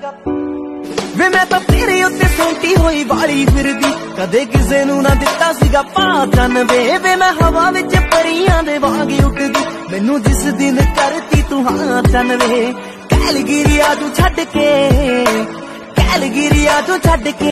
ਸੀਗਾ ਵੇ ਮੈਂ ਤਾਂ ਤੇਰੇ ਉੱਤੇ ਸੌਂਟੀ ਹੋਈ ਵਾਲੀ ਫਿਰਦੀ। ਕਦੇ ਕਿਸੇ ਨੂੰ ਨਾ ਦਿੱਤਾ ਸੀਗਾ ਪਾ ਚੰਨ ਵੇ। ਵੇ ਮੈਂ ਹਵਾ ਵਿੱਚ ਪਰੀਆਂ ਦੇ ਵਾਂਗ ਉੱਡਦੀ। ਮੈਨੂੰ ਜਿਸ ਦਿਨ ਕਰਤੀ ਤੂੰ ਹਾਂ ਚੰਨ ਵੇ। ਕੈਲਗਿਰੀਆ ਤੂੰ ਛੱਡ ਕੇ ਕੈਲਗਿਰੀਆ ਤੂੰ ਛੱਡ ਕੇ।